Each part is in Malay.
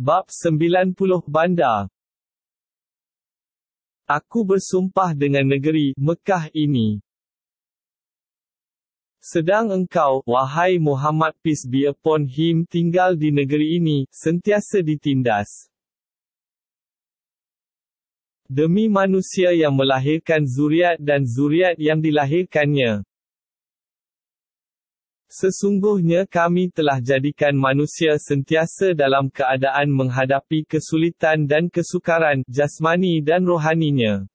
Bab 90 Bandar Aku bersumpah dengan negeri Mekah ini. Sedang engkau, wahai Muhammad peace be upon him tinggal di negeri ini, sentiasa ditindas. Demi manusia yang melahirkan zuriat dan zuriat yang dilahirkannya. Sesungguhnya kami telah jadikan manusia sentiasa dalam keadaan menghadapi kesulitan dan kesukaran, jasmani dan rohaninya.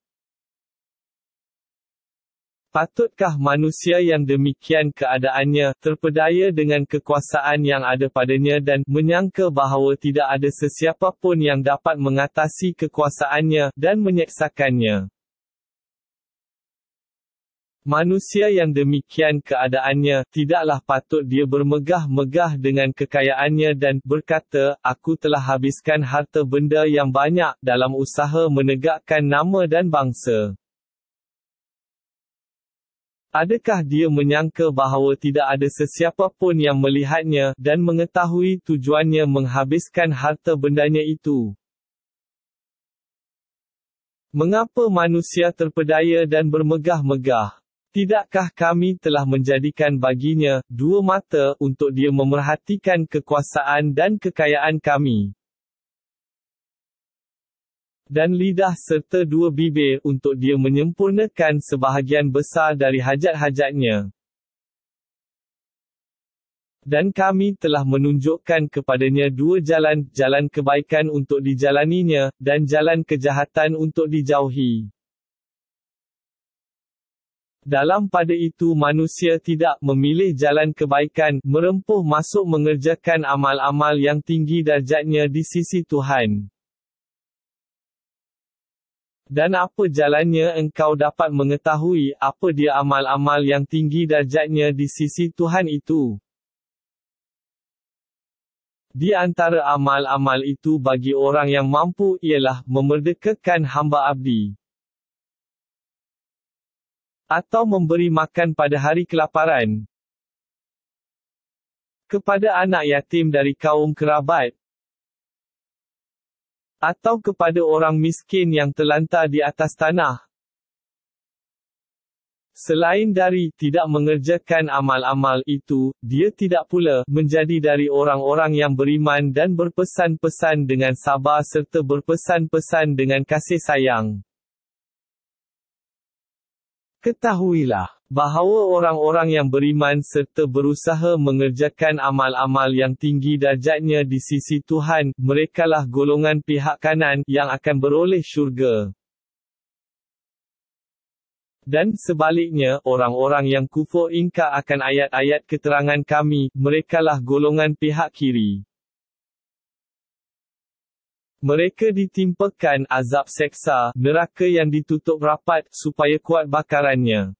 Patutkah manusia yang demikian keadaannya, terpedaya dengan kekuasaan yang ada padanya dan menyangka bahawa tidak ada sesiapa pun yang dapat mengatasi kekuasaannya dan menyeksakannya? Manusia yang demikian keadaannya, tidaklah patut dia bermegah-megah dengan kekayaannya dan berkata, aku telah habiskan harta benda yang banyak dalam usaha menegakkan nama dan bangsa. Adakah dia menyangka bahawa tidak ada sesiapa pun yang melihatnya dan mengetahui tujuannya menghabiskan harta bendanya itu? Mengapa manusia terpedaya dan bermegah-megah? Tidakkah kami telah menjadikan baginya dua mata untuk dia memerhatikan kekuasaan dan kekayaan kami? Dan lidah serta dua bibir untuk dia menyempurnakan sebahagian besar dari hajat-hajatnya. Dan kami telah menunjukkan kepadanya dua jalan, jalan kebaikan untuk dijalaninya, dan jalan kejahatan untuk dijauhi. Dalam pada itu manusia tidak memilih jalan kebaikan, merempuh masuk mengerjakan amal-amal yang tinggi darjatnya di sisi Tuhan. Dan apa jalannya engkau dapat mengetahui apa dia amal-amal yang tinggi darjatnya di sisi Tuhan itu? Di antara amal-amal itu bagi orang yang mampu ialah memerdekakan hamba abdi atau memberi makan pada hari kelaparan kepada anak yatim dari kaum kerabat atau kepada orang miskin yang terlantar di atas tanah. Selain dari tidak mengerjakan amal-amal itu, dia tidak pula menjadi dari orang-orang yang beriman dan berpesan-pesan dengan sabar serta berpesan-pesan dengan kasih sayang. Ketahuilah bahawa orang-orang yang beriman serta berusaha mengerjakan amal-amal yang tinggi darjatnya di sisi Tuhan, merekalah golongan pihak kanan yang akan beroleh syurga. Dan sebaliknya, orang-orang yang kufur ingkar akan ayat-ayat keterangan kami, merekalah golongan pihak kiri. Mereka ditimpakan azab seksa, neraka yang ditutup rapat, supaya kuat bakarannya.